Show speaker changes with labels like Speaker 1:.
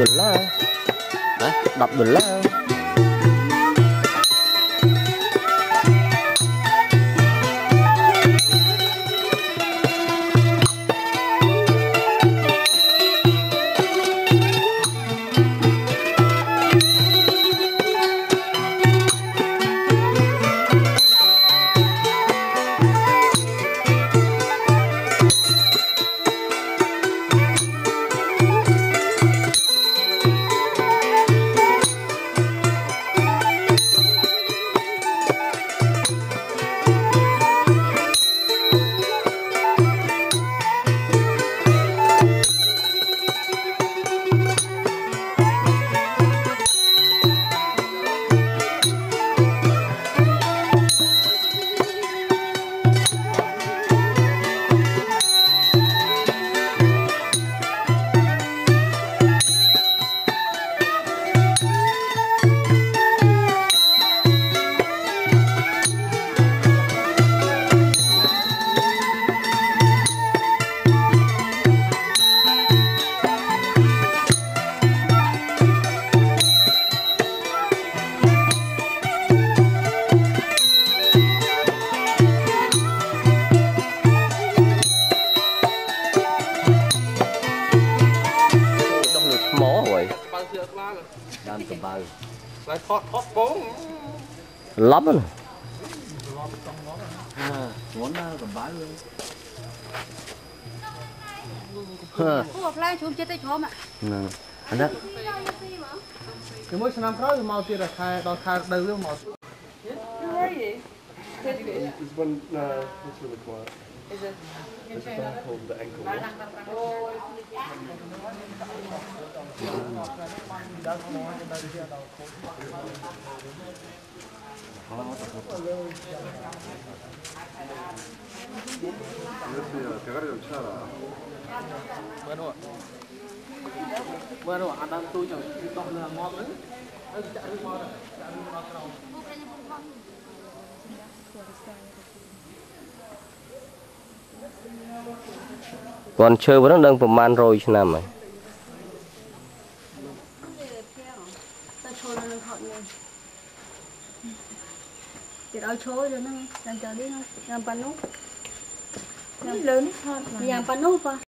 Speaker 1: đùi lá hả đập đùi la.
Speaker 2: được la là
Speaker 1: đang cầm bao
Speaker 2: lại thoát thoát bốn
Speaker 1: lắm rồi muốn cầm bao luôn
Speaker 3: Khu vực lai chúng chết tới chó mà. Nè. Anh đó.
Speaker 2: Cái mỗi năm đó thì mau tiền là khai đòi khai đầu luôn mà.
Speaker 4: It's one, no, it's really quiet. Is it? It's back home, the ankle bữa
Speaker 1: còn chơi vẫn đang tầm man rồi chứ nào mà
Speaker 3: Thì đôi chối rồi nó, đang chờ đi nó, đang panú.
Speaker 5: Nó lớn hơn. Yang
Speaker 3: panú pa.